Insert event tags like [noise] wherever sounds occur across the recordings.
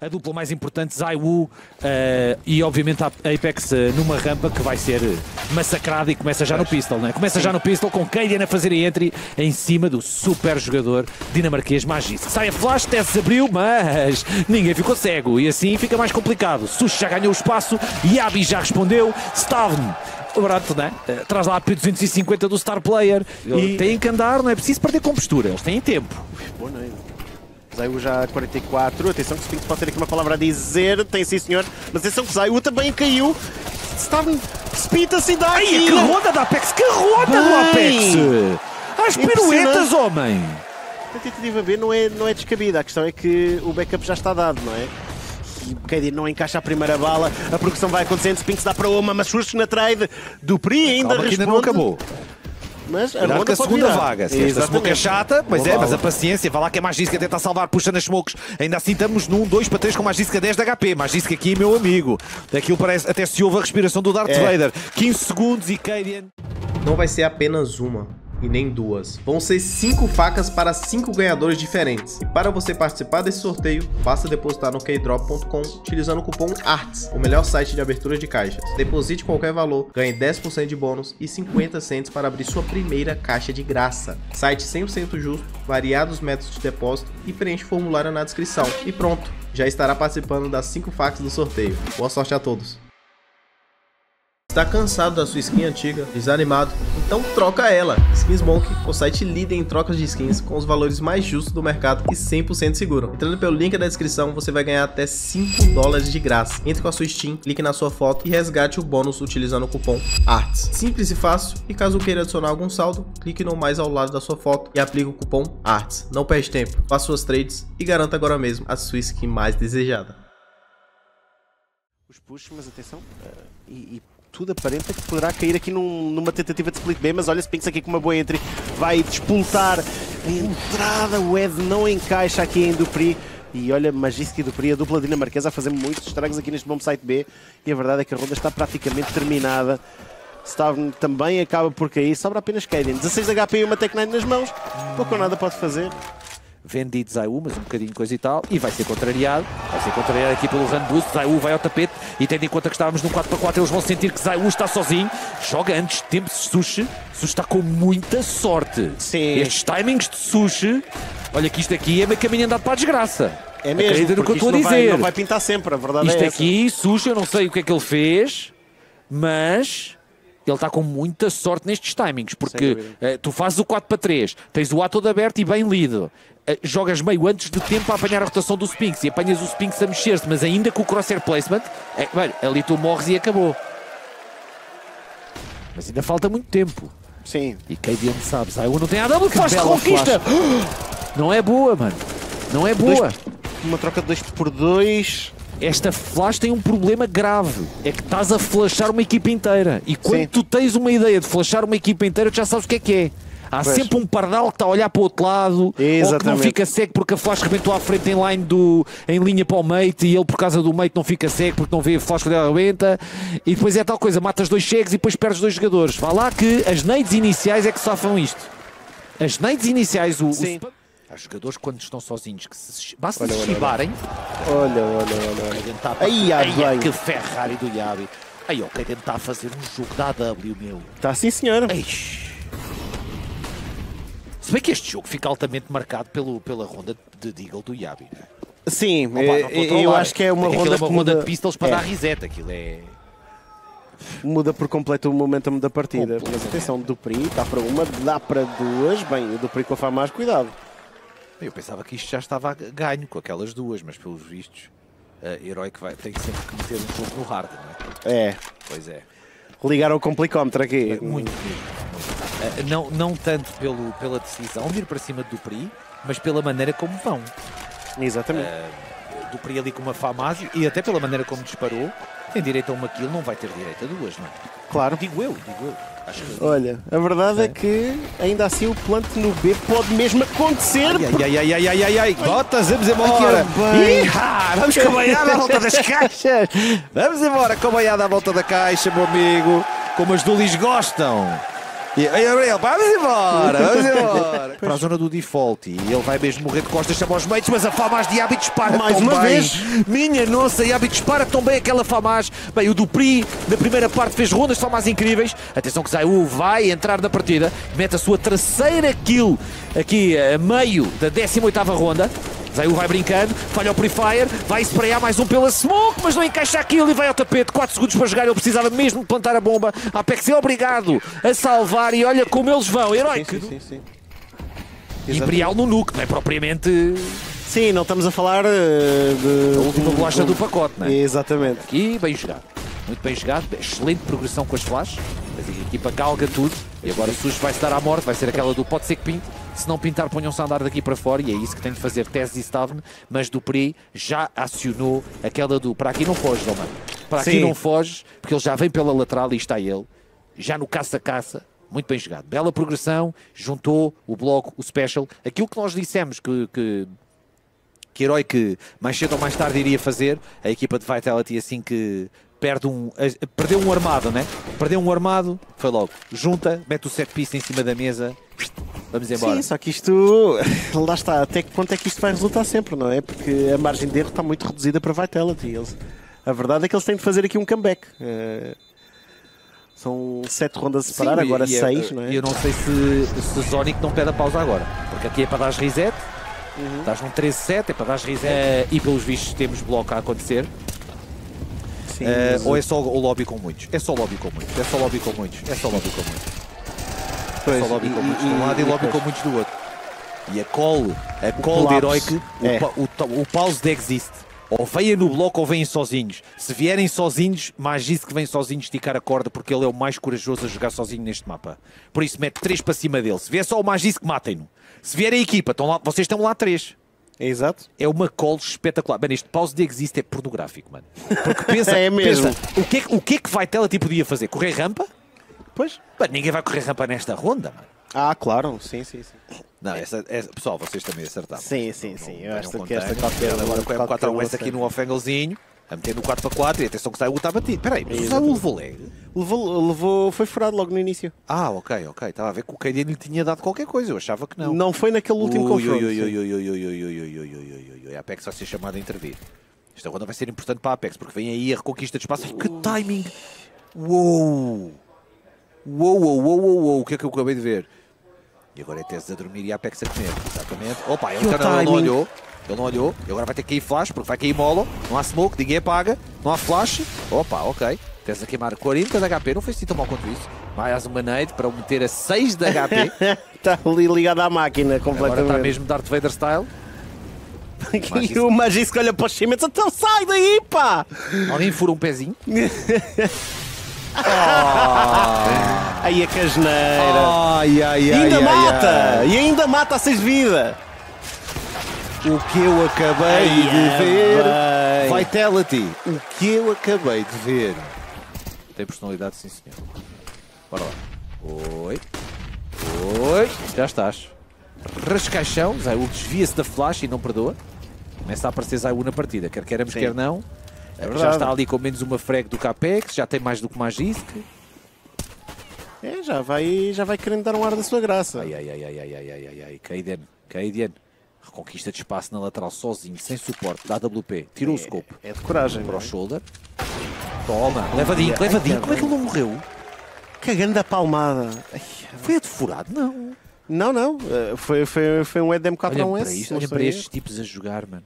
A dupla mais importante, Zaiwu uh, e obviamente a Apex uh, numa rampa que vai ser massacrada e começa já no pistol, né? Começa Sim. já no pistol com Kaden a fazer a entry em cima do super jogador dinamarquês Magis. Sai a flash, Tess abriu, mas ninguém ficou cego e assim fica mais complicado. Sushi já ganhou o espaço, Yabi já respondeu, Stavn Pronto, né? Traz lá a P250 do Star Player Eu... e têm que andar, não é preciso perder compostura, eles têm tempo. Boa noite. Zaiu já 44. Atenção que o Sphinx pode ter aqui uma palavra a dizer. Tem sim, senhor. Mas atenção que Zaiu também caiu. Estava precipita-se daqui. Ai, que roda da Apex! Que roda Bem, do Apex! As piruetas, homem! A tentativa B não é, não é descabida. A questão é que o backup já está dado, não é? E o Kadir não encaixa a primeira bala. A progressão vai acontecendo. Spinks dá para uma, mas Schurz na trade. Dupri ainda Calma responde. ainda não acabou. Mas a, a segunda virar. vaga. Se esta smoke é chata, pois Boa é, mas a paciência, vai lá que é Magisca tenta salvar, puxa nas smokes. Ainda assim estamos num 2 para 3 com Magisca 10 de HP. Magisca aqui, meu amigo. Daquilo parece, até se ouve a respiração do Darth é. Vader. 15 segundos e Cadian. Não vai ser apenas uma e nem duas. Vão ser cinco facas para cinco ganhadores diferentes. E para você participar desse sorteio, basta depositar no keydrop.com utilizando o cupom ARTS, o melhor site de abertura de caixas. Deposite qualquer valor, ganhe 10% de bônus e 50 cents para abrir sua primeira caixa de graça. Site 100% justo, variados métodos de depósito e preenche o formulário na descrição. E pronto, já estará participando das 5 facas do sorteio. Boa sorte a todos! Está cansado da sua skin antiga, desanimado? Então troca ela! Skin Smoke, o site líder em trocas de skins com os valores mais justos do mercado e 100% seguro. Entrando pelo link da descrição, você vai ganhar até 5 dólares de graça. Entre com a sua Steam, clique na sua foto e resgate o bônus utilizando o cupom ARTS. Simples e fácil, e caso queira adicionar algum saldo, clique no mais ao lado da sua foto e aplique o cupom ARTS. Não perde tempo, faça suas trades e garanta agora mesmo a sua skin mais desejada. Os push, mas atenção, uh, e, e tudo aparenta que poderá cair aqui num, numa tentativa de split B, mas olha, Spinks aqui com uma boa entry, vai despoltar a entrada, o Ed não encaixa aqui em Dupri, e olha, Magisk e Dupri, a dupla dinamarquesa a fazer muitos estragos aqui neste bom site B, e a verdade é que a ronda está praticamente terminada. Stavn também acaba por cair, sobra apenas Kaden. 16 de HP e uma Tech 9 nas mãos, pouco ou nada pode fazer vendido Zaiu, mas um bocadinho coisa e tal, e vai ser contrariado, vai ser contrariado aqui pelo Randboost, Zaiu vai ao tapete, e tendo em conta que estávamos num 4x4, eles vão sentir que Zaiu está sozinho, joga antes, tempo de Sushi, Sushi está com muita sorte. Sim. Estes timings de Sushi, olha que isto aqui é meio caminho andado para a desgraça. É mesmo, no que eu estou a dizer. Vai, não vai pintar sempre, a verdade isto é Isto aqui, Sushi, eu não sei o que é que ele fez, mas ele está com muita sorte nestes timings, porque uh, tu fazes o 4 para 3, tens o A todo aberto e bem lido. Uh, jogas meio antes do tempo a apanhar a rotação do Spinks e apanhas o Spinks a mexer-se, mas ainda com o crosshair placement, é, bem, ali tu morres e acabou. Mas ainda falta muito tempo. Sim. E KDM sabe, Zaiu não tem nada, faz conquista! [gasps] Não é boa, mano. Não é boa. Dois, uma troca de 2 por 2 esta flash tem um problema grave. É que estás a flashar uma equipa inteira. E quando Sim. tu tens uma ideia de flashar uma equipa inteira, tu já sabes o que é que é. Há pois. sempre um pardal que está a olhar para o outro lado, Exatamente. ou que não fica cego porque a flash rebentou à frente em line do, em linha para o mate e ele por causa do mate não fica cego porque não vê a flash quando ela rebenta. E depois é tal coisa, matas dois cegos e depois perdes dois jogadores. Vá lá que as nades iniciais é que sofrem isto. As nades iniciais, o, Sim. o Há jogadores quando estão sozinhos que se, basta olha, se chibarem. Olha, olha, olha. olha. Aí, Aí que Ferrari do Yabi. Aí, o Kaiden está a fazer um jogo da AW, meu. Está sim, senhor. Eish. Se bem que este jogo fica altamente marcado pelo, pela ronda de Deagle do Yabi, né? Sim, Opa, eu acho que é uma ronda, é uma ronda de pistols para é. dar reset. Aquilo é muda por completo o momentum da partida. Mas atenção, Dupri está para uma, dá para duas. Bem, o Dupri com a mais cuidado. Eu pensava que isto já estava ganho com aquelas duas, mas pelos vistos, uh, herói que vai, tem sempre que meter um jogo no hard, não é? É. Pois é. Ligaram o complicómetro aqui. Muito, muito. Uh, não, não tanto pelo, pela decisão de ir para cima do Dupri, mas pela maneira como vão. Exatamente. Uh, Dupri ali com uma Famásio e até pela maneira como disparou, tem direito a uma kill, não vai ter direito a duas, não é? Claro. Digo eu, digo eu. Olha, a verdade é. é. que ainda assim o plant no B pode mesmo acontecer. Ai, ai, ai, ai, ai, ai, Botas, vamos embora. Iha, vamos com a boiada à volta das [laughs] caixas. Vamos embora com a boiada à volta da caixa, meu amigo. Como as dulis gostam. E aí, Gabriel, vamos embora, vamos [laughs] embora. Para a zona do default. E ele vai mesmo morrer de costas, chama aos mates, mas a Famaz de Yabi dispara Mais uma bem. vez. Minha nossa, Yabi dispara tão bem aquela Famaz. Bem, o Dupri, na primeira parte, fez rondas de Famaz incríveis. Atenção que Zaiu vai entrar na partida, mete a sua terceira kill aqui a meio da 18ª ronda. Zaiu vai brincando, falha o Purifier, vai sprayar mais um pela smoke, mas não encaixa aquilo e vai ao tapete. 4 segundos para jogar, ele precisava mesmo de plantar a bomba. A Apex é obrigado a salvar e olha como eles vão. Herói Sim, sim, sim. sim. Imperial no nuke, não é propriamente Sim, não estamos a falar eh, de. a última bolacha do pacote, não é? Exatamente. Aqui, bem jogado. Muito bem jogado, excelente progressão com as flash. Mas a equipa galga tudo. E agora o sujo vai-se dar à morte, vai ser aquela do pode ser que pinte. Se não pintar, ponham-se a andar daqui para fora. E é isso que tem de fazer Tese e Stavne. Mas Dupri já acionou aquela do. Para aqui não foge, Roman. Para aqui Sim. não foge, porque ele já vem pela lateral e está ele. Já no caça-caça. Muito bem jogado. Bela progressão, juntou o bloco, o special. Aquilo que nós dissemos que- que que herói que mais cedo ou mais tarde iria fazer, a equipa de Vitality assim que perde um, perdeu um armado, né? Perdeu um armado, foi logo, junta, mete o set piece em cima da mesa, vamos embora. Sim, só que isto, [laughs] lá está, até que ponto é que isto vai resultar sempre, não é? Porque a margem de erro está muito reduzida para Vitality. Eles, a verdade é que eles têm de fazer aqui um comeback. Eh, são sete rondas a separar, Sim, agora e- é- seis, não é? E eu não sei se, se Zonic não pede a pausa agora, porque aqui é para dar reset, Uhum. estás num 13-7, é para dar reset, Eh, e pelos vistos temos bloco a acontecer, Sim, mas, ou é só o lobby com muitos, é só lobby com muitos, é só lobby com muitos, é só lobby com muitos. Pois, só lobby com muitos de um lado e, e lobby com muitos do outro. E a call, a call de. Heroic, o, É. o, o pause de exist. Ou venham no bloco ou vêm sozinhos. Se vierem sozinhos, mais isso que vem sozinho esticar a corda, porque ele é o mais corajoso a jogar sozinho neste mapa. Por isso mete três para cima dele. Se vier só o Magis, que matem-no. Se vier a equipa, estão lá, vocês estão lá três. Exato. É uma call espetacular. Mano, este pause de exist é pornográfico, mano. Porque pensa, [laughs] É mesmo. pensa, o que é, que- o que é que Vitality podia fazer? Correr rampa? Pois. Mas ninguém vai correr rampa nesta ronda, mano. Ah, claro, sim, sim, sim. Não, essa, essa, pessoal, vocês também acertaram. Sim, sim, sim. Eu acho que esta qualquer. Agora com a M4 a West aqui no offanglezinho, a meter no 4x4 e atenção que o está batido. Espera aí, mas é o Saúl levou leg? Levou, levou, foi furado logo no início. Ah, ok, ok. Estava a ver que o Kaden lhe tinha dado qualquer coisa, eu achava que não. Não foi naquele último confronto. A Apex vai ser chamada a intervir. Esta ronda vai ser importante para a Apex, porque vem aí a reconquista de espaço. Que timing! Uou! Uou, uou, uou, uou, uou. O que é que eu acabei de ver? E agora é Tese a dormir e a Apex a comer. Exatamente. Opa, ele, tá- ele não olhou. Ele não olhou. E agora vai ter que cair flash, porque vai cair molo. Não há smoke, ninguém apaga. Não há flash. Opa, ok. Tese a queimar 40 de HP. Não foi assim tão mal quanto isso. Mais uma nade para o meter a 6 de HP. [laughs] Está ali ligado à máquina Agora completamente. está mesmo Darth Vader style. [laughs] e o Magisco olha para os diz, então sai daí, pá! Alguém fura um pezinho. [laughs] Aí a casneira. Ai, ai, E ainda mata! E ainda mata a 6 de vida! O que eu acabei Ai, de ver. bem. Vitality. O que eu acabei de ver. Tem personalidade, sim senhor. Bora lá. Oi. Oi. Já estás. Rascaixão. Zaiu desvia-se da flash e não perdoa. Começa a aparecer Zaiu na partida. Quer queiramos, Sim. quer não. Já verdade. está ali com menos uma frag do Capex. Já tem mais do que Magisk. É, já vai, já vai querendo dar um ar da sua graça. Ai, ai, ai, ai, ai, ai, ai, ai, ai. Kaiden. Kaiden. Reconquista de espaço na lateral sozinho, sem suporte, da AWP. Tirou o scope. É de coragem. Para o é? shoulder. Toma. Leva dink, leva dink. Como é que ele não morreu? Cagando da palmada. Ai, Foi adforado? Não. Não, não. eh, Foi, foi, foi um EDM 4 Olha um para S. isto, não olha para estes tipos a jogar, mano.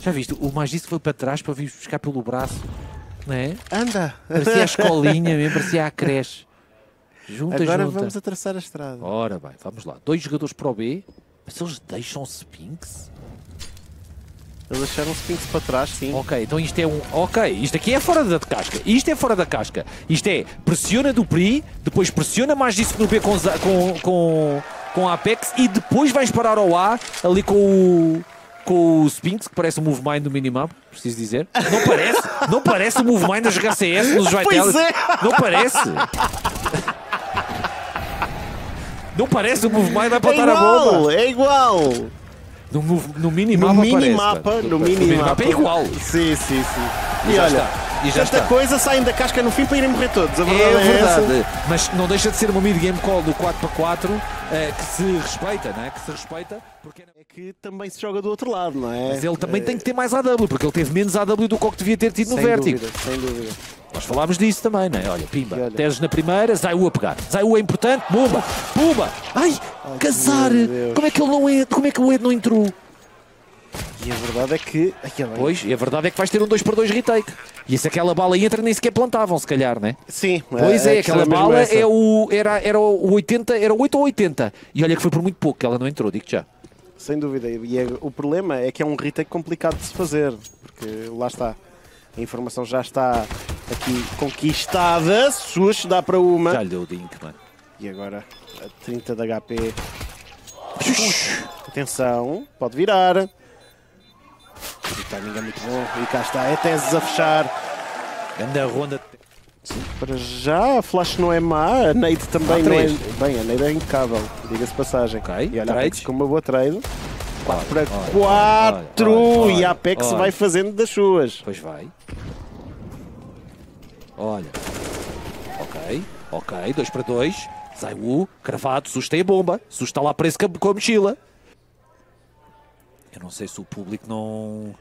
Já viste? O Magis foi para trás para vir buscar pelo braço. Não é? Anda! Parecia a [laughs] escolinha mesmo, parecia a creche. Junta, Agora junta. vamos atravessar a estrada. Ora bem, vamos lá. Dois jogadores para o B. Mas eles deixam Spinks? Eles deixaram os pinks para trás, sim. Ok, então isto é um. Ok, isto aqui é fora da casca. Isto é fora da casca. Isto é pressiona do PRI, depois pressiona mais disso no B com, com, com, com a Apex e depois vais parar ao A ali com o. Com o Spinks, que parece o Move Mind do minimap, preciso dizer. Não parece? Não parece o Move Mind a jogar CS nos [laughs] Pois Vitality? é. Não parece? Não parece o Move Mind vai É plantar a bomba? É igual! No, move- no minimapa No aparece, minimapa, mano. no No minimapa. é igual. Sim, sim, sim. E E olha, está. E já tanta está. coisa, saem da casca no fim para irem morrer todos. A verdade É é, essa. verdade, mas não deixa de ser uma mid-game call do 4x4 eh, que se respeita, não é? Que se respeita, porque É que também se joga do outro lado, não é? mas ele também tem que ter mais AW, porque ele teve menos AW do que o que devia ter tido no sem Vertigo. dúvida, sem dúvida. Nós falámos disso também, não é? Olha, pimba, olha. Teses na primeira, Zaiu a pegar. Zaiu é importante, pumba, pumba. Ai, casar, meu Deus. como é que ele não entra? Como é que o Ed não entrou? E a verdade é que. Aquela... Pois, e a verdade é que vais ter um 2x2 retake. E se aquela bala entra, nem sequer plantavam, se calhar, né? Sim, Pois é, questão aquela bala é o, era, era o 80, era o 8 ou 80. E olha que foi por muito pouco que ela não entrou, digo já. Sem dúvida. E é- o problema é que é um retake complicado de se fazer. Porque lá está. A informação já está aqui conquistada. Sush dá para uma. Já lhe deu o dink, mano. E agora a 30 de HP. Atenção, pode virar. O timing é muito bom. E cá está, é teses a fechar. Anda a ronda. Para já, a flash não é má, a nade também não é. Bem, a nade é impecável, diga-se de passagem. Ok, E olha, a trades. Apex com uma boa trade. 4 para olha, 4 olha, e a Apex olha. vai fazendo das suas. Pois vai. Olha. Ok, ok, 2 para 2. Zaiwu, cravado, sustei a bomba. Sus está lá preso com a mochila. Eu não sei se o público não.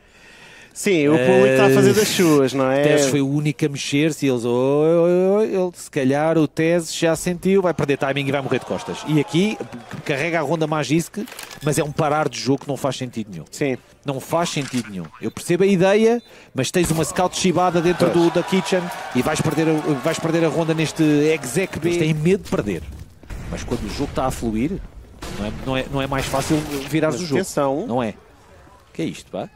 Sim, o público está a fazer Eh, das suas, não é? Tese foi o único a mexer-se e eles, oi, ele, se calhar o Tese já sentiu, vai perder timing e vai morrer de costas. E aqui carrega a ronda Magisk, mas é um parar de jogo que não faz sentido nenhum. Sim, Não faz sentido nenhum. Eu percebo a ideia, mas tens uma scout chibada dentro do, da kitchen e vais perder, a, vais perder a ronda neste exec B. Eles têm medo de perder. Mas quando o jogo está a fluir, não é, não é, não é mais fácil virares Mas o jogo. atenção. Não é? Que é isto, pá?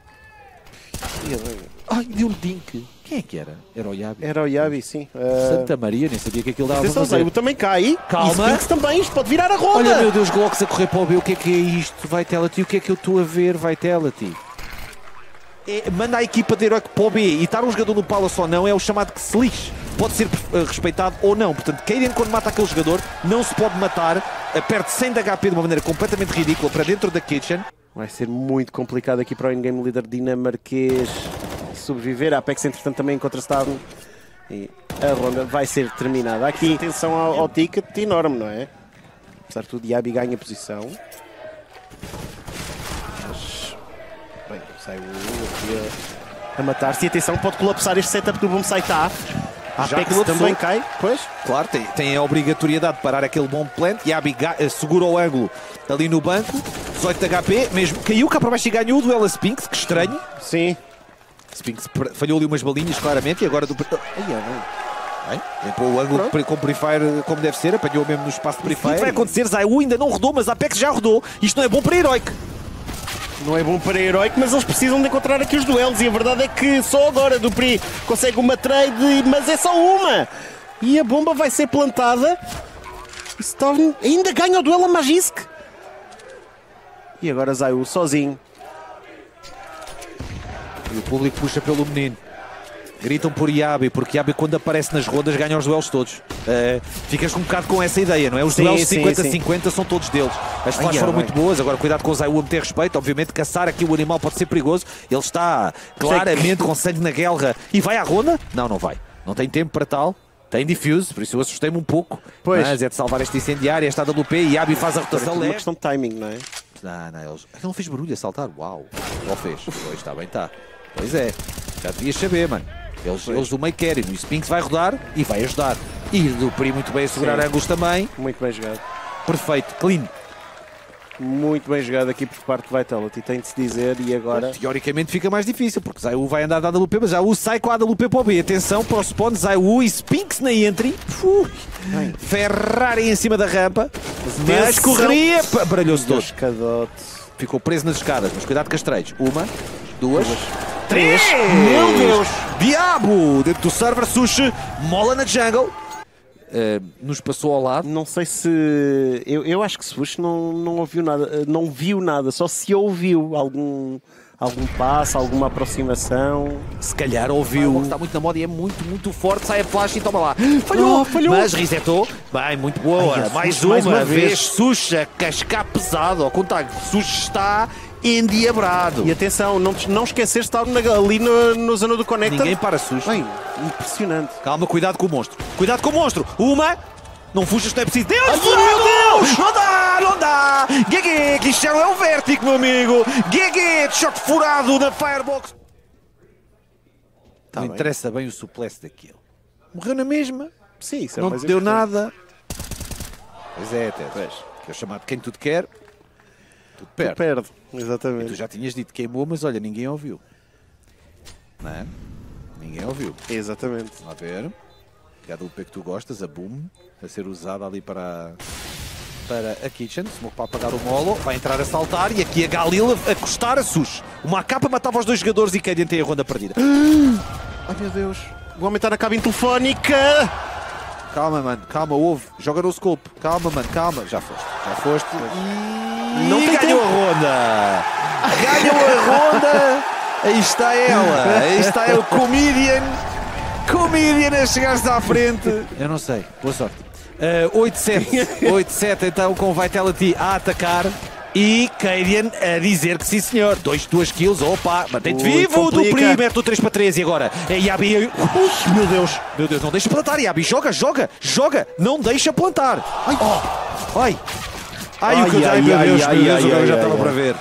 Ai, deu um dink. Quem é que era? Era o Yabi. era o Yabi, sim. Uh, Santa Maria, nem sabia que aquilo dava para atenção, fazer. Zaibo também cai. Calma. E também, isto pode virar a ronda. Olha, meu Deus, Glocks a correr para o B, o que é que é isto? Vai Telety, o que é que eu estou a ver? Vai Telety. É, manda a equipa de Heroic para o B e estar um jogador no Palace ou não é o chamado que se lixe. Pode ser eh, respeitado ou não. Portanto, Kaden, quando mata aquele jogador, não se pode matar. Perde 100 de HP de uma maneira completamente ridícula para dentro da kitchen. Vai ser muito complicado aqui para o in-game leader dinamarquês sobreviver. A Apex, entretanto, também encontra-se down. E a ronda vai ser terminada. Aqui, atenção ao, ao ticket enorme, não é? Apesar de tudo, Yabi ganha posição. Mas, bem, sai o a, a matar-se. E atenção, pode colapsar este setup do Boom Saitá. A Já Apex colapsou. também cai. Pois, Claro, tem, tem a obrigatoriedade de parar aquele bom plant. Yabi eh, segura o ângulo ali no banco. 18 de HP, mesmo caiu cá para baixo e ganhou o duelo a Spinks, que estranho. sim. Spinks falhou ali umas balinhas, claramente, e agora do. Ai, é bem. Entrou o ângulo pre- com o Prefire como deve ser, apanhou mesmo no espaço de Prefire. O que vai acontecer? Zaiu ainda não rodou, mas a Apex já rodou. Isto não é bom para Heroic. Não é bom para Heroic, mas eles precisam de encontrar aqui os duelos e a verdade é que só agora Dupri consegue uma trade, mas é só uma. E a bomba vai ser plantada. E ainda ganha o duelo a Magisk. E agora Zayu sozinho. E o público puxa pelo menino. Gritam por Yabi, porque Yabi quando aparece nas rondas ganha os duelos todos. Eh, ficas um bocado com essa ideia, não é? Os Sim, duelos sim, 50-50 são todos deles. As flashes Ai, foram muito boas, agora cuidado com o Zaiu a meter respeito. Obviamente, caçar aqui o animal pode ser perigoso. Ele está claramente com sangue na guerra e vai à ronda? Não, não vai. Não tem tempo para tal. Tem diffuse, por isso eu assustei-me um pouco. Pois. Mas é de salvar este incendiário, esta WP e Yabi faz a Agora é rotação tudo uma leve. questão de timing, não é? Não, não. Ele não fez barulho a saltar? Uau! Ou fez? Pois, está bem, está. Pois é, já devias saber, mano. Eles, eles do meio querem, o Spinks vai rodar e vai ajudar. E do Pri muito bem a segurar Sim. ângulos também. Muito bem jogado. Perfeito, clean. Muito bem jogado aqui por parte do Vitality, tem de se dizer. E agora. Teoricamente fica mais difícil, porque Zaiu vai andar da AWP, mas Zaiu sai com a AWP para o B. Atenção para o spawn, Zaiu e Spinks na entry. Ui. Ferrari em cima da rampa. Mas Atenção. correria. Baralhou-se todo. Ficou preso nas escadas, mas cuidado com as trades. Uma, duas, Três. Meu Deus! Diabo! Dentro do server, sushi, mola na jungle. Eh, nos passou ao lado. Não sei se. Eu, eu acho que Swoosh não, não ouviu nada, eh, não viu nada, só se ouviu algum, algum passo, alguma aproximação. Se calhar ouviu. Está muito na moda e é muito, muito forte. Sai a flash e toma lá. [gasps] Falhou! Oh, falhou. Mas resetou. Bem, muito boa. Ai, mais, Sushi uma mais uma vez. vez. Sushi a cascar pesado. Ao contacto. Sushi está endiabrado. E atenção, não, não esquecer de estar na- ali no, no zona do Connector. Ninguém para susto. Bem, impressionante. Calma, cuidado com o monstro. Cuidado com o monstro. Uma. Não fujas, não é preciso. Deus, Ai, meu Deus! Não dá, não dá! GG, que isto é um vértigo, meu amigo! GG, shot furado na Firebox! Tá não bem. interessa bem o suplesse daquilo. Morreu na mesma. Sim, isso é não te deu importante. nada. Pois é, até. Que é o chamado quem tudo quer, tudo perde. Perde, Tu exatamente. já tinhas dito queimou, mas olha, ninguém ouviu. Não é? Ninguém ouviu. Exatamente. Vamos lá ver. HWP que tu gostas, a Boom, a ser usada ali para, para a Kitchen. Smoke para apagar o Molo, vai entrar a saltar e aqui a Galil a custar a Sus. Uma capa matava os dois jogadores e Cadian tem a ronda perdida. [gasps] Ai meu Deus. O homem está na cabine telefónica. Calma, mano, calma, ouve. Joga no scope. Calma, mano, calma. Já foste, já foste. E Não tem ganhou tempo. a ronda. Ganhou a ronda. Aí está ela. Aí está o comedian. Comedian a chegar-se à frente. Eu não sei. Boa sorte. Uh, 8-7. 8-7 então com o Vitality a atacar. E Cadian a dizer que sim senhor. 2 duas kills, opa, mantém-te vivo do primeiro, do 3 para 3 e agora é Yabi. Ui, meu Deus, meu Deus, não deixa plantar, Yabi, joga, joga, joga, não deixa plantar. Ai, oh, ai, ai, o que Ai, ai, meu ai, Deus, ai, meu Deus, ai, ai, já ai, estava ai. para ver.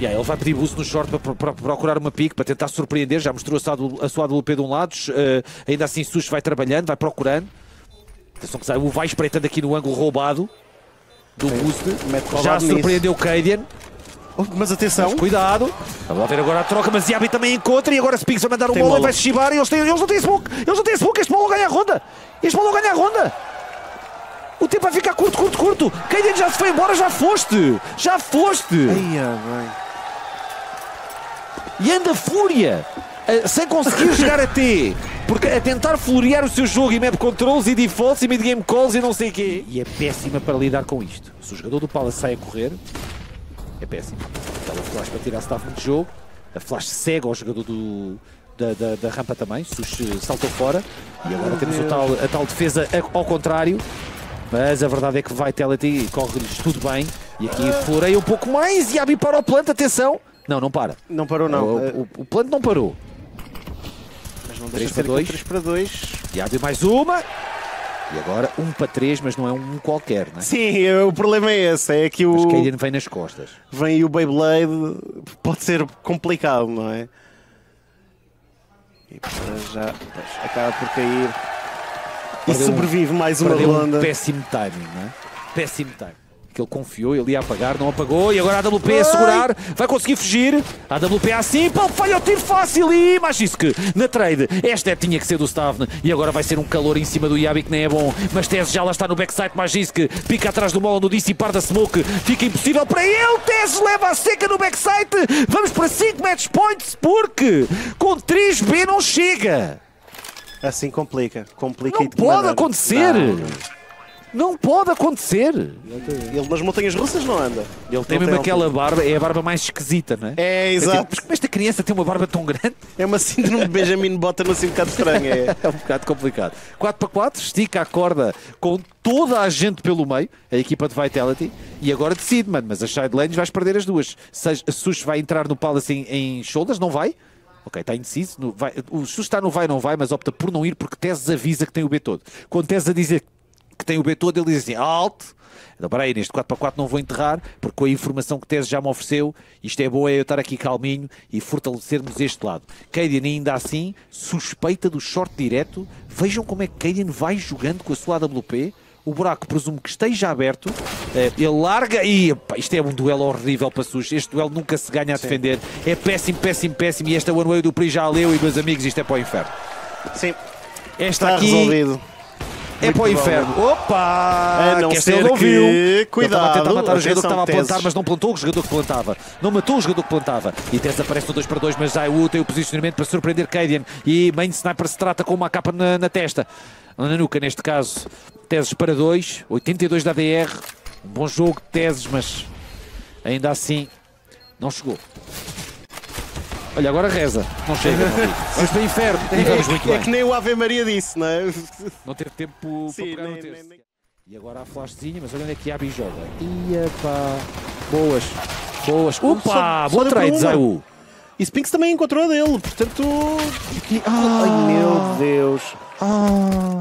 E aí, ele vai pedir boost no short para, para- procurar uma pique, para tentar surpreender. Já mostrou a sua, a sua AWP de um lado. eh, ainda assim, Sush vai trabalhando, vai procurando. Atenção que o vai espreitando aqui no ângulo roubado do boost. mete Já surpreendeu o Cadian. Oh, mas atenção. Cuidado. Vamos ver agora a troca, mas Yabi também encontra e agora Spinks vai mandar o Tem bola e vai se chivar e eles, têm, eles não têm smoke. Eles não têm smoke, este bola ganha a ronda. Este bola ganha a ronda. O tempo vai ficar curto, curto, curto. Cadian já se foi embora, já foste. Já foste. E anda fúria. eh, Sem conseguir [laughs] chegar a T. Porque a tentar florear o seu jogo e map controls e defaults e mid-game calls e não sei o quê. E é péssima para lidar com isto. Se o jogador do Palace sai a correr, é péssimo. Aquela flash para tirar staff de jogo. A flash cega ao jogador do, da, da, da rampa também. Sus eh, saltou fora. E agora temos o tal, a tal defesa ao contrário. Mas a verdade é que vai Vitality corre-lhes tudo bem. E aqui floreia um pouco mais. E abre para o planta. Atenção. Não, não para. Não parou, não. O, o, o não parou. mas não três deixa para ser dois. 3 para 2. E abre mais uma. E agora um para três, mas não é um qualquer, né? Sim, eh, o problema é esse. É que o, Mas Kaden vem nas costas. vem aí o Beyblade. Pode ser complicado, não é? E para já acaba por cair. E Perdeu um- sobrevive mais uma ronda. um péssimo timing, não é? Péssimo timing. Que ele confiou, ele ia apagar, não apagou. E agora a AWP a segurar, vai conseguir fugir. A AWP assim, pá, falha o tiro fácil. E mais isso que na trade, esta é, tinha que ser do Stavne. E agora vai ser um calor em cima do Yabi que nem é bom. Mas Tese já lá está no backside. Magisk pica atrás do Mola no dissipar da Smoke. Fica impossível para ele. Tese leva a seca no backside. Vamos para 5 match points porque com 3B não chega. Assim complica. Complica Não de pode maneira. acontecer. Não. Não pode acontecer. Ele nas montanhas russas não anda. Ele tem Não mesmo aquela altura. barba, é a barba mais esquisita, não é? É, É tipo, exato. mas como esta criança tem uma barba tão grande? É uma síndrome de Benjamin Button assim um bocado estranha. É. [laughs] É um bocado complicado. 4 para 4, estica a corda com toda a gente pelo meio, a equipa de Vitality, e agora decide, mano, mas as side lanes vais perder as duas. Se a Sush vai entrar no Palace em, em shoulders, não vai? Ok, está indeciso. No- vai- o Sush está no vai, não vai, mas opta por não ir porque Tese avisa que tem o B todo. Quando Tese a dizer que tem o B todo, ele diz assim, alto. Então, para aí, neste 4x4 não vou enterrar, porque com a informação que Tese já me ofereceu, isto é bom é eu estar aqui calminho e fortalecermos este lado. Cadian ainda assim suspeita do short direto. Vejam como é que Cadian vai jogando com a sua AWP. O buraco presumo que esteja aberto. Eh, Ele larga e pá, isto é um duelo horrível para Sus. Este duelo nunca se ganha a defender. É péssimo, péssimo, péssimo. E esta One Way do Pri já leu e meus amigos, isto é para o inferno. Sim, Esta está aqui resolvido. é para o Muito inferno. Opa! A não ele não que- cuidado, estava a tentar matar o jogador que estava a plantar, mas não plantou o jogador que plantava. Não matou o jogador que plantava. E Tess aparece no 2 para 2, mas Zaiwu tem o posicionamento para surpreender Cadian. E Main Sniper se trata com uma capa na, na testa. Na nuca, neste caso. Teses para 2, 82 da ADR. Um bom jogo de Teses, mas ainda assim não chegou. Olha, agora reza. Não chega. Não para o inferno. E vamos muito é bem. que nem o Ave Maria disse, não é? Não teve tempo para Sim, pegar no nem- terço. nem- nem- E agora a flashzinha, mas olha onde é que a Abi joga. Ia pá. Boas. Boas. Opa, bom para trade. Zaiu. E Spinks também encontrou a dele, portanto. Aqui. Ai meu Deus. Ah.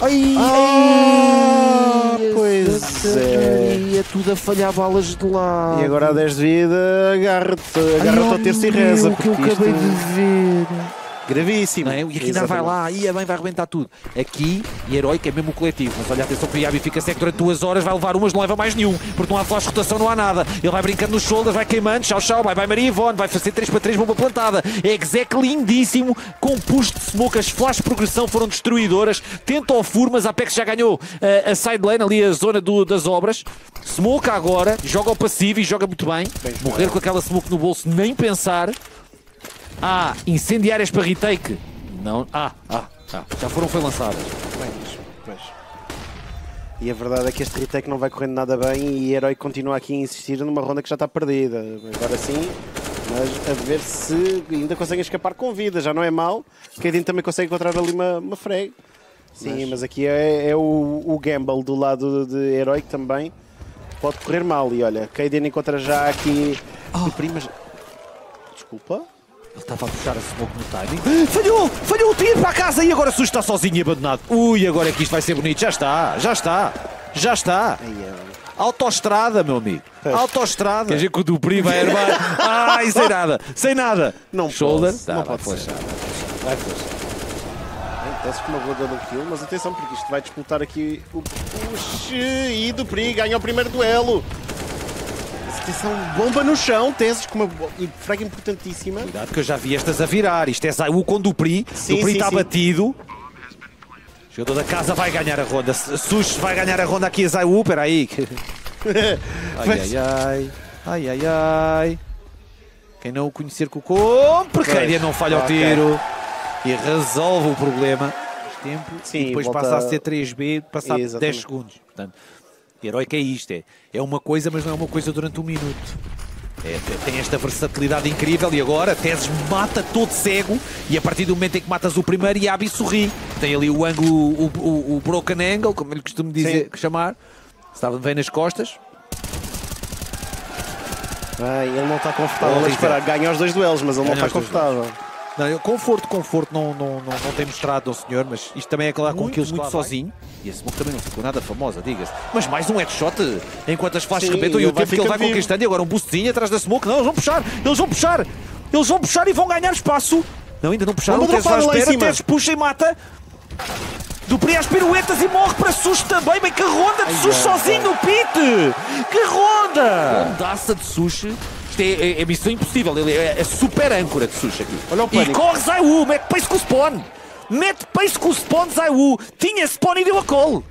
Ai, Ah, ai, pois é. Maria, tudo a falhar balas de lado. E agora a 10 de vida, agarra-te, agarra-te ao terço e reza. o que eu acabei isto- de ver. Gravíssimo. É? E aqui ainda vai lá, ia bem, vai arrebentar tudo. Aqui, e heróico é mesmo o coletivo. Mas olha, atenção que o Iabi fica seco durante duas horas, vai levar umas, não leva mais nenhum. Porque não há flash de rotação, não há nada. Ele vai brincando nos shoulders, vai queimando, tchau, tchau, vai, vai Maria Ivone, vai fazer 3 para 3, bomba plantada. É exec lindíssimo, com push de smoke, as flash de progressão foram destruidoras. Tenta ao furo, mas a Apex já ganhou eh, a side lane, ali a zona do- das obras. Smoke agora, joga ao passivo e joga muito bem. Morrer com aquela smoke no bolso, nem pensar. Ah, incendiárias para retake. Não. Ah, ah, ah. Já foram foi lançadas. Pois, pois. E a verdade é que este retake não vai correndo nada bem e Herói continua aqui a insistir numa ronda que já está perdida. Agora sim, mas a ver se ainda conseguem escapar com vida, já não é mau. Kaiden também consegue encontrar ali uma, uma frag. Sim, mas, aqui é, é o, o gamble do lado de Herói que também pode correr mal. E olha, Kaiden encontra já aqui o primas. Desculpa. Ele estava a puxar a smoke no timing. [gasps] Falhou! Falhou o tiro para a casa e agora Sus está sozinho e abandonado. Ui, agora é que isto vai ser bonito. Já está, já está, já está. Ai, é. Autoestrada, meu amigo. Pois. Autoestrada. Quer dizer que o Dupri vai armar. [laughs] Ai, sem nada, sem nada. Não Shoulder. pode, Tá, não pode flashar. Vai flashar. Desce com uma boa double kill, mas atenção porque isto vai disputar aqui o push e do Pri ganha o primeiro duelo. Atenção, bomba no chão, Teses com uma frag importantíssima. Cuidado que eu já vi estas a virar. Isto é Zaiu com Dupri. Sim, Dupri está batido. O jogador da casa vai ganhar a ronda. Sus vai ganhar a ronda aqui a Zaiu. Espera aí. [laughs] Ai, ai, ai. Ai, ai, ai. Quem não o conhecer com o compre, Queria não falha o tiro. E resolve o problema. Tempo, Sim, e depois volta- passa a ser 3B, passar 10 Exatamente. segundos. Portanto, heróico é isto. É, é uma coisa, mas não é uma coisa durante um minuto. É, tem esta versatilidade incrível e agora Teses mata todo cego e a partir do momento em que matas o primeiro Yabi sorri. Tem ali o ângulo, o, o, o broken angle, como ele costuma dizer, chamar. Estava bem nas costas. Ele não está confortável a disparar. Ganha os dois duelos, mas ele não Ganha está os dois confortável. Não, conforto, conforto não, não, não, não tem mostrado, não senhor, mas isto também é aquela com kills muito sozinho. E a Smoke também não ficou nada famosa, diga-se. Mas mais um headshot enquanto as flashes rebentam e o tempo que ele vai vivo. conquistando e agora um boostzinho atrás da Smoke. Não, eles vão puxar, eles vão puxar, eles vão puxar e vão ganhar espaço. Não, ainda não puxaram, Teses vai à espera, puxa e mata. Dupri às piruetas e morre para Sus também. Bem, que ronda de Sus ai, sozinho no pit! Que ronda! Rondaça de Sushi. Isto é, é- é missão impossível. Ele é a super âncora de Sushi aqui. Olha o e corre Zaiwu, mete pace com o spawn. Mete pace com o spawn Zaiwu. Tinha spawn e deu a call.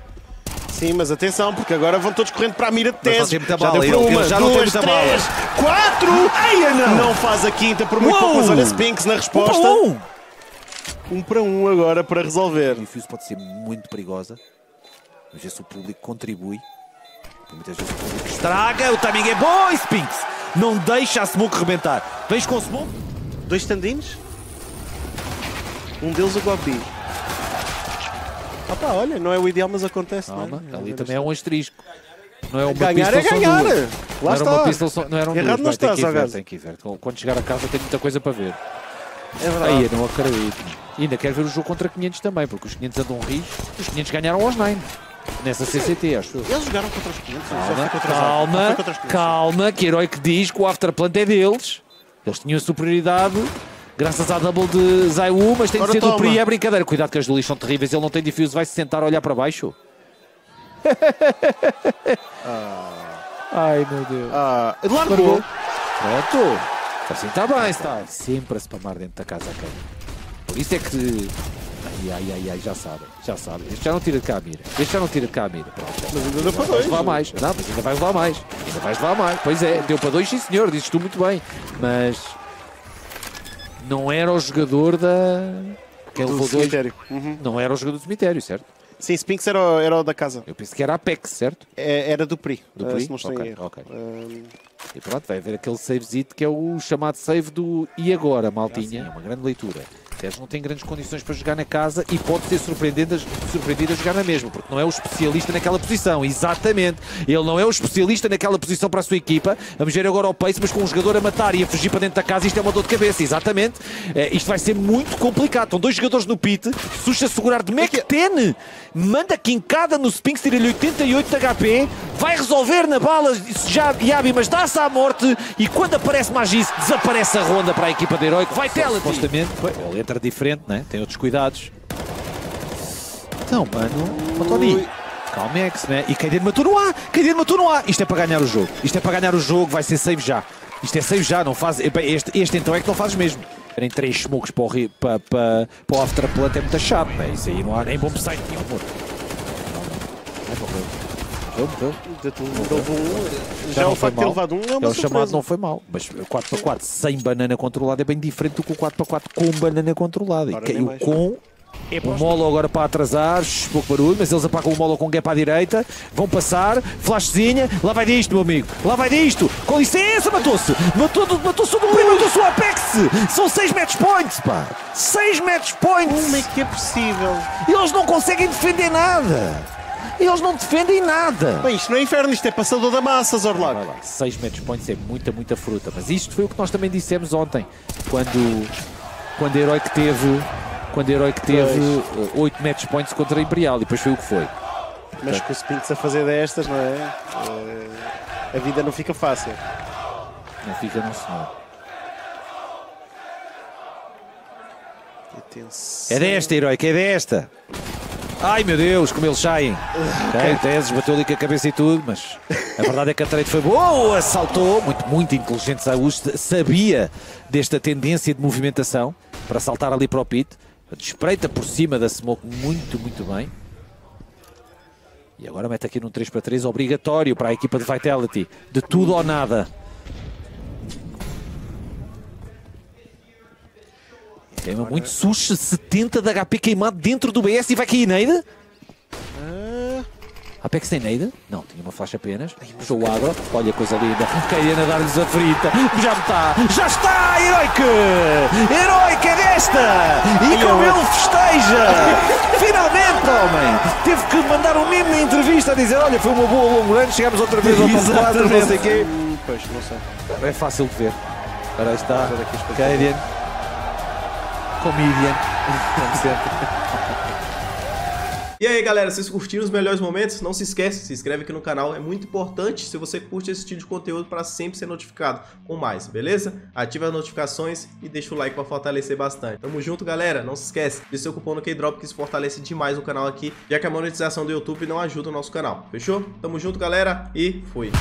Sim, mas atenção, porque agora vão todos correndo para a mira de muita já bala, deu para uma, já duas, três, quatro! Ai, não! Não faz a quinta por muito Uou! pouco, mas olha Spinks na Um resposta. para um. Um para um agora para resolver. A Diffuse pode ser muito perigosa. Vamos ver se o público contribui. Muitas vezes o público estraga. O timing é bom, e Spinks. Não deixa a Smoke rebentar. Vens com o Smoke? Dois standins? Um deles o Gobi. Ah pá, olha, não é o ideal, mas acontece, Calma, não é? ali também é um asterisco. Não é uma Ganhar pistol, é ganhar. duas. Lá não era está. uma pistol, só- não eram Errado duas. não vai, está, ver, tem que ir ver. Quando chegar a casa tem muita coisa para ver. É verdade. Aí eu não acredito. E ainda quero ver o jogo contra 500 também, porque os 500 andam rios. Os 500 ganharam aos 9. Nessa CCT, acho. Eles jogaram contra os 500? ou só Calma, contra? Ah, calma, contra os 500. calma, que herói que diz que o afterplant é deles. Eles tinham superioridade graças à double de Zaiwu, mas tem que Ora, ser do toma. Pri, é brincadeira. Cuidado que as do lixo são terríveis, ele não tem diffuse, vai se sentar a olhar para baixo. Ai meu Deus. Ah, largou. Largou. Pronto. Assim está bem, está. Sempre a spamar dentro da casa, cara. Por isso é que. Ai, ai, ai, ai, já sabem, já sabem. Este já não tira de cá a mira. Este já não tira de cá a mira. Pronto. Mas ainda deu para dois. levar mais. Não, mas ainda vais levar mais. Ainda vais levar mais. Pois é, deu para dois, sim senhor, dizes tu muito bem. Mas. Não era o jogador da. Quem Do levou dois. cemitério. Uhum. Não era o jogador do cemitério, certo? Sim, Spinks era, o- era o da casa. Eu penso que era a Apex, certo? É- Era do Pri. Do eh, Pri? Se não estou Ok, em erro. ok. Ahm, E pronto, vai haver aquele savezito que é o chamado save do e agora, maltinha. É uma grande leitura. Sérgio não tem grandes condições para jogar na casa e pode ser surpreendido, surpreendido a jogar na mesma, porque não é o especialista naquela posição. Exatamente. Ele não é o especialista naquela posição para a sua equipa. Vamos ver agora o pace, mas com um jogador a matar e a fugir para dentro da casa, isto é uma dor de cabeça. Exatamente. É, isto vai ser muito complicado. Estão dois jogadores no pit. Suxa a segurar de McTen. Manda quincada no Spinks, tira-lhe 88 de HP. Vai resolver na bala já Yabi, mas dá-se à morte. E quando aparece Magis, desaparece a ronda para a equipa de Heróico. Vai tela, supostamente. Ele entra diferente, né? tem outros cuidados. Então, mano, Tony. Calmex, né? E Kaiden matou no A! Kaiden matou no A! Isto é para ganhar o jogo. Isto é para ganhar o jogo, vai ser save já. Isto é save já, não faz. Este, este então é que não fazes mesmo. Terem três smokes para o, para, para, para o afterplant é muito chato, né? Isso aí não há nem bom site nenhum, amor. Morreu, morreu. Já, já o facto de ter levado um é uma é o chamado não foi mal, mas 4 para 4 sem banana controlada é bem diferente do que o 4 para 4 com banana controlada. E o com é o Molo agora para atrasar, pouco barulho, mas eles apagam o Molo com gap à direita, vão passar, flashzinha, lá vai disto, meu amigo, lá vai disto, com licença, matou-se, matou-se matou o primo, matou-se o Apex, são 6 match points, pá, 6 match points. Como é que é possível? E eles não conseguem defender nada. Eles não defendem nada. Bem, isto não é inferno, isto é passador da massa, Zorlag. 6 match points é muita, muita fruta. Mas isto foi o que nós também dissemos ontem, quando, quando a Herói que teve quando a Heroic teve pois. 8 match points contra a Imperial e depois foi o que foi. Mas com o Spinks a fazer destas, não é? Eh, a vida não fica fácil. Não fica, não senhor. É desta, Heroic, é desta. Ai meu Deus, como eles saem. [laughs] ok, Teses bateu ali com a cabeça e tudo, mas a verdade é que a trade foi boa, saltou. Muito, muito inteligente Zaús, sabia desta tendência de movimentação para saltar ali para o pit. Espreita por cima da smoke muito, muito bem. E agora mete aqui num 3 para 3 obrigatório para a equipa de Vitality. De tudo ou nada. Queima muito sushi, 70 de HP queimado dentro do BS e vai cair nade? Apex tem nade? Não, tinha uma flash apenas. Puxou o agro. Olha a coisa linda. Queria dar-lhes a frita. Já está. Já está, Heroic! Heroic é desta! E como ele festeja! Finalmente, homem! Teve que mandar um mimo na entrevista a dizer: Olha, foi uma boa longo run. Chegamos outra vez ao top 4, não sei o quê. Pois, não sei. É fácil de ver. Ora, está. Cadian. Comedian. [laughs] Como sempre. E aí galera, vocês curtiram os melhores momentos? Não se esquece, se inscreve aqui no canal, é muito importante se você curte esse tipo de conteúdo para sempre ser notificado com mais, beleza? Ative as notificações e deixa o like para fortalecer bastante. Tamo junto galera, não se esquece, de seu cupom no K-Drop que isso fortalece demais o canal aqui, já que a monetização do YouTube não ajuda o nosso canal, fechou? Tamo junto galera e fui!